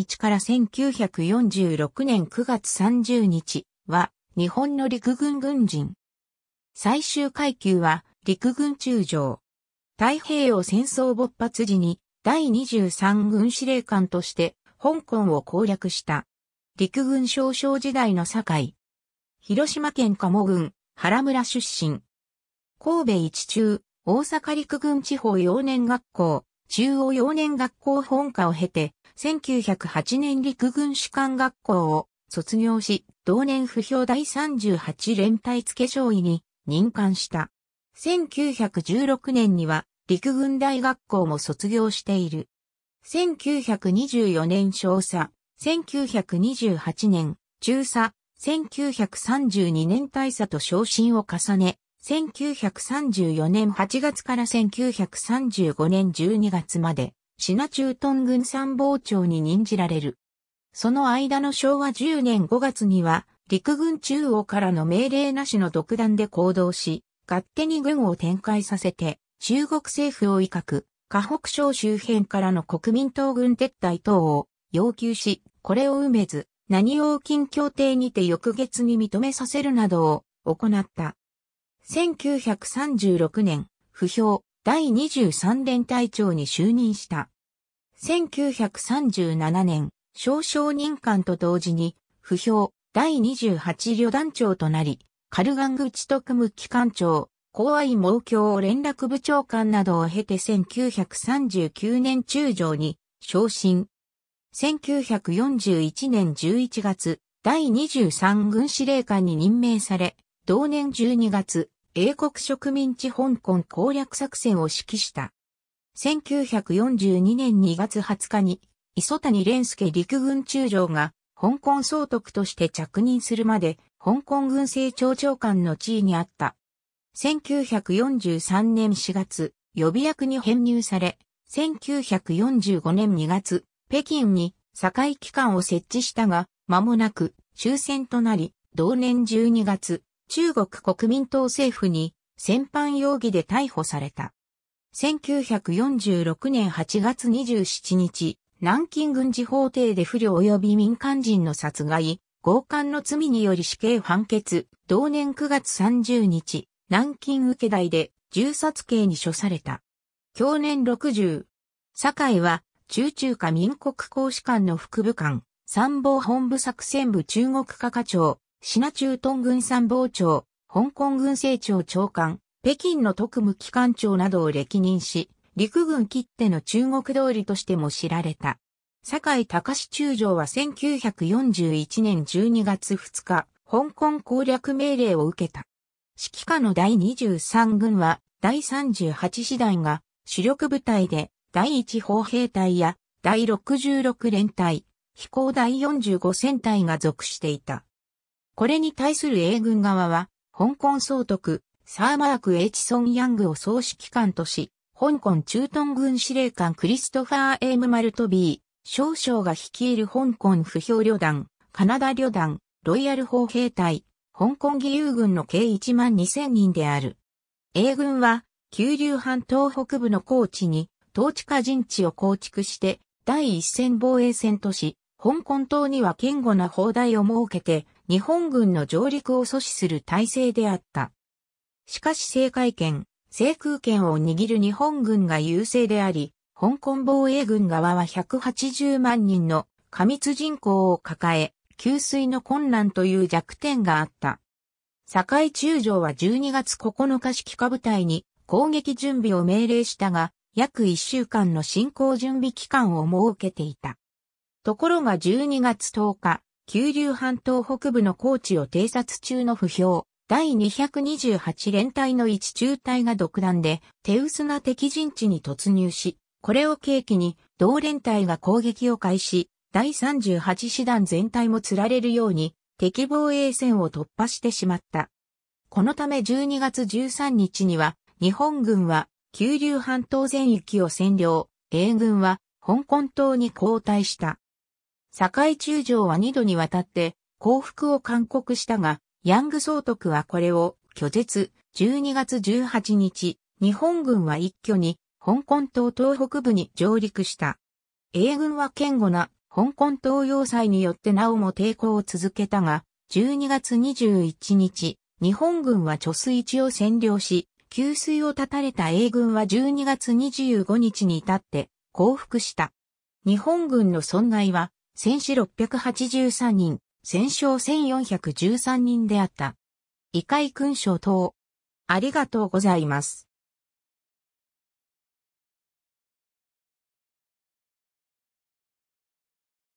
日から1946年9月30日は日本の陸軍軍人。最終階級は陸軍中将。太平洋戦争勃発時に第23軍司令官として香港を攻略した。陸軍少将時代の堺。広島県鴨郡原村出身。神戸一中、大阪陸軍地方幼年学校、中央幼年学校本科を経て、1908年陸軍士官学校を卒業し、同年不評第38連隊付将尉に任官した。1916年には陸軍大学校も卒業している。1924年少佐、1928年中佐、1932年大佐と昇進を重ね、1934年8月から1935年12月まで、シナ駐屯軍参謀長に任じられる。その間の昭和10年5月には、陸軍中央からの命令なしの独断で行動し、勝手に軍を展開させて、中国政府を威嚇、河北省周辺からの国民党軍撤退等を要求し、これを埋めず、何王金協定にて翌月に認めさせるなどを行った。1936年、不評、第23連隊長に就任した。1937年、少将任官と同時に、不評、第28旅団長となり、カルガン口特務機関長、公愛毛教連絡部長官などを経て1939年中将に昇進。1941年11月、第23軍司令官に任命され、同年12月、英国植民地香港攻略作戦を指揮した。1942年2月20日に、磯谷蓮介陸軍中将が、香港総督として着任するまで、香港軍政庁長官の地位にあった。1943年4月、予備役に編入され、1945年2月、北京に堺機関を設置したが、間もなく終戦となり、同年12月、中国国民党政府に戦犯容疑で逮捕された。1946年8月27日、南京軍事法廷で不良及び民間人の殺害、強姦の罪により死刑判決、同年9月30日、南京受け台で銃殺刑に処された。去年60。堺は、中中華民国公使館の副部官、参謀本部作戦部中国課課長、シナ駐屯軍参謀長、香港軍政庁長官、北京の特務機関長などを歴任し、陸軍切手の中国通りとしても知られた。堺隆中将は1941年12月2日、香港攻略命令を受けた。指揮下の第23軍は第38師団が主力部隊で第1砲兵隊や第66連隊、飛行第45戦隊が属していた。これに対する英軍側は、香港総督、サーマーク・エイチソン・ヤングを総指揮官とし、香港駐屯軍司令官クリストファー・エイム・マルトビー、少将が率いる香港不評旅団、カナダ旅団、ロイヤル砲兵隊、香港義勇軍の計1万2000人である。英軍は、九龍半島北部の高地に、統治下陣地を構築して、第一線防衛線とし、香港島には堅固な砲台を設けて、日本軍の上陸を阻止する体制であった。しかし政界権、制空権を握る日本軍が優勢であり、香港防衛軍側は180万人の過密人口を抱え、給水の困難という弱点があった。堺中将は12月9日指揮下部隊に攻撃準備を命令したが、約1週間の進行準備期間を設けていた。ところが12月10日、九龍半島北部の高地を偵察中の不評、第228連隊の一中隊が独断で手薄な敵陣地に突入し、これを契機に同連隊が攻撃を開始、第38師団全体も釣られるように敵防衛線を突破してしまった。このため12月13日には日本軍は九龍半島全域を占領、英軍は香港島に交代した。堺中将は2度にわたって降伏を勧告したが、ヤング総督はこれを拒絶。12月18日、日本軍は一挙に香港島東北部に上陸した。英軍は堅固な香港東洋祭によってなおも抵抗を続けたが、12月21日、日本軍は貯水池を占領し、給水を断たれた英軍は12月25日に至って降伏した。日本軍の損害は戦死683人、戦勝1413人であった。異界勲章等。ありがとうございます。